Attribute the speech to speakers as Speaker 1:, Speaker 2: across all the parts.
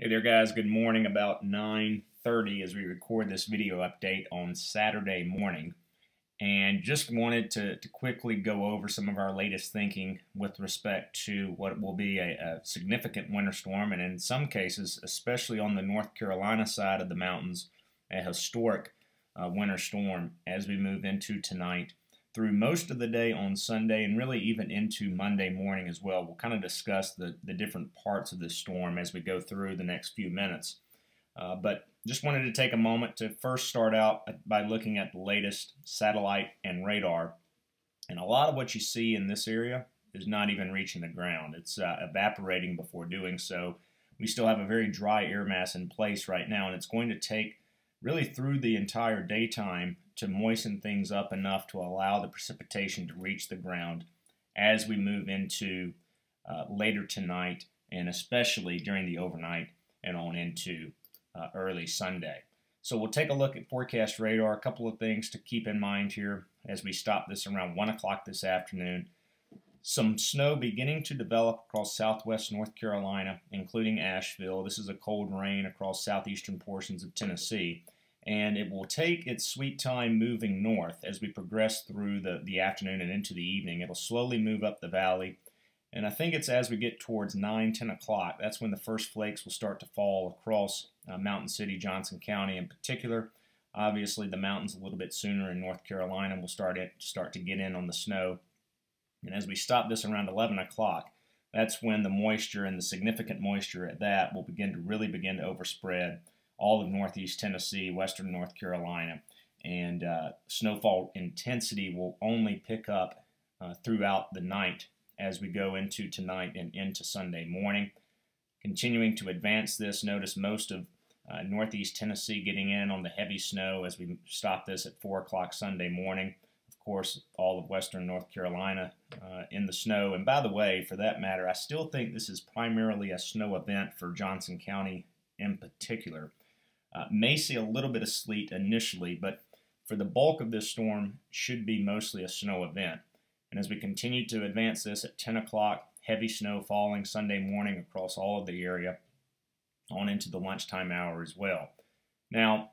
Speaker 1: Hey there guys, good morning. About 9.30 as we record this video update on Saturday morning. And just wanted to, to quickly go over some of our latest thinking with respect to what will be a, a significant winter storm and in some cases, especially on the North Carolina side of the mountains, a historic uh, winter storm as we move into tonight through most of the day on Sunday and really even into Monday morning as well. We'll kind of discuss the, the different parts of this storm as we go through the next few minutes. Uh, but just wanted to take a moment to first start out by looking at the latest satellite and radar. And a lot of what you see in this area is not even reaching the ground. It's uh, evaporating before doing so. We still have a very dry air mass in place right now, and it's going to take really through the entire daytime to moisten things up enough to allow the precipitation to reach the ground as we move into uh, later tonight and especially during the overnight and on into uh, early Sunday. So we'll take a look at forecast radar. A couple of things to keep in mind here as we stop this around 1 o'clock this afternoon. Some snow beginning to develop across southwest North Carolina, including Asheville. This is a cold rain across southeastern portions of Tennessee. And it will take its sweet time moving north as we progress through the, the afternoon and into the evening. It'll slowly move up the valley. And I think it's as we get towards 9, 10 o'clock, that's when the first flakes will start to fall across uh, Mountain City, Johnson County in particular. Obviously, the mountains a little bit sooner in North Carolina will start, it, start to get in on the snow. And as we stop this around 11 o'clock, that's when the moisture and the significant moisture at that will begin to really begin to overspread all of northeast Tennessee, western North Carolina. And uh, snowfall intensity will only pick up uh, throughout the night as we go into tonight and into Sunday morning. Continuing to advance this, notice most of uh, northeast Tennessee getting in on the heavy snow as we stop this at 4 o'clock Sunday morning course, all of western North Carolina uh, in the snow. And by the way, for that matter, I still think this is primarily a snow event for Johnson County in particular. Uh, may see a little bit of sleet initially, but for the bulk of this storm, should be mostly a snow event. And as we continue to advance this at 10 o'clock, heavy snow falling Sunday morning across all of the area on into the lunchtime hour as well. Now,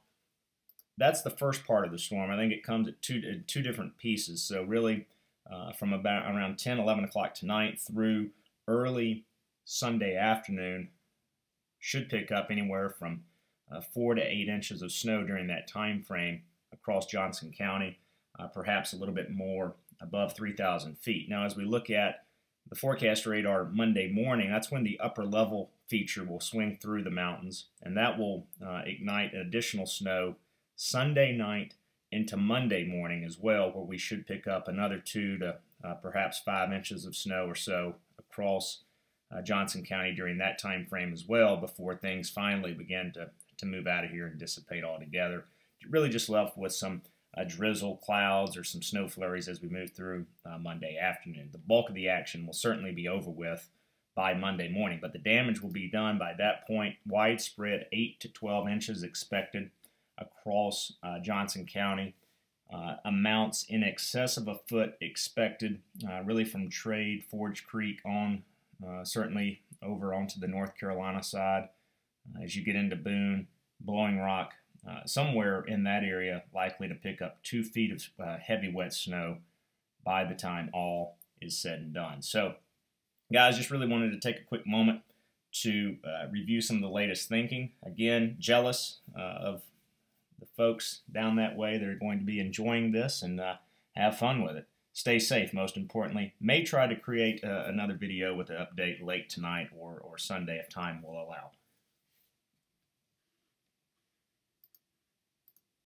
Speaker 1: that's the first part of the storm. I think it comes at two, two different pieces. So really uh, from about around 10, 11 o'clock tonight through early Sunday afternoon should pick up anywhere from uh, four to eight inches of snow during that time frame across Johnson County, uh, perhaps a little bit more above 3,000 feet. Now, as we look at the forecast radar Monday morning, that's when the upper level feature will swing through the mountains, and that will uh, ignite additional snow Sunday night into Monday morning as well, where we should pick up another two to uh, perhaps five inches of snow or so across uh, Johnson County during that time frame as well before things finally begin to, to move out of here and dissipate altogether. Really just left with some uh, drizzle, clouds, or some snow flurries as we move through uh, Monday afternoon. The bulk of the action will certainly be over with by Monday morning, but the damage will be done by that point. Widespread 8 to 12 inches expected across uh, Johnson County. Uh, amounts in excess of a foot expected, uh, really from Trade, Forge Creek on, uh, certainly over onto the North Carolina side. Uh, as you get into Boone, Blowing Rock, somewhere in that area, likely to pick up two feet of heavy wet snow by the time all is said and done. So, guys, just really wanted to take a quick moment to uh, review some of the latest thinking. Again, jealous uh, of the folks down that way that are going to be enjoying this and uh, have fun with it. Stay safe, most importantly. May try to create uh, another video with an update late tonight or, or Sunday if time will allow.